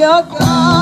your God.